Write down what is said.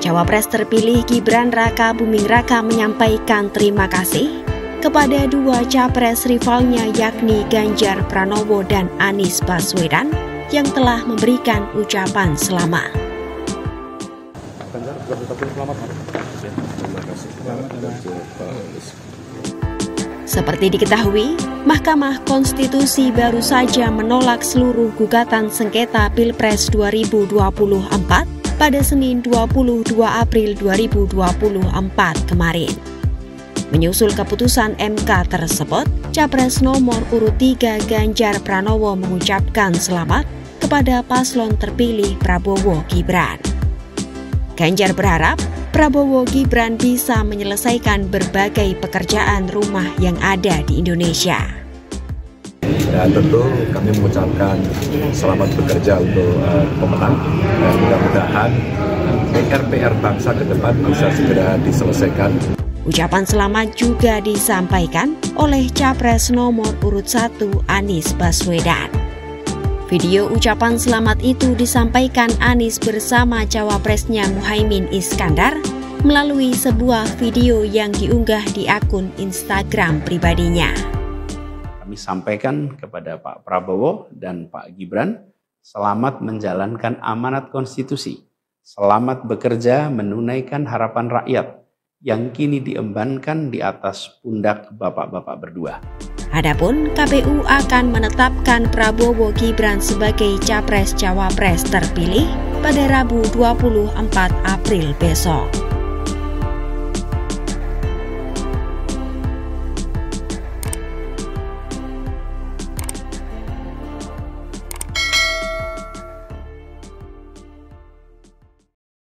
Cawapres terpilih Gibran Raka Buming Raka menyampaikan terima kasih kepada dua capres rivalnya yakni Ganjar Pranowo dan Anies Baswedan yang telah memberikan ucapan selamat. Seperti diketahui, Mahkamah Konstitusi baru saja menolak seluruh gugatan sengketa Pilpres 2024 pada Senin 22 April 2024 kemarin. Menyusul keputusan MK tersebut, Capres nomor urut 3 Ganjar Pranowo mengucapkan selamat kepada paslon terpilih Prabowo Gibran. Ganjar berharap Prabowo Gibran bisa menyelesaikan berbagai pekerjaan rumah yang ada di Indonesia. Dan tentu kami mengucapkan selamat bekerja untuk uh, pemenang dan mudah-mudahan PR-PR bangsa ke depan bisa segera diselesaikan. Ucapan selamat juga disampaikan oleh Capres nomor urut 1 Anies Baswedan. Video ucapan selamat itu disampaikan Anies bersama cawapresnya Muhaimin Iskandar melalui sebuah video yang diunggah di akun Instagram pribadinya kami sampaikan kepada Pak Prabowo dan Pak Gibran, selamat menjalankan amanat konstitusi, selamat bekerja menunaikan harapan rakyat yang kini diembankan di atas pundak bapak-bapak berdua. Adapun KPU akan menetapkan Prabowo Gibran sebagai capres cawapres terpilih pada Rabu 24 April besok.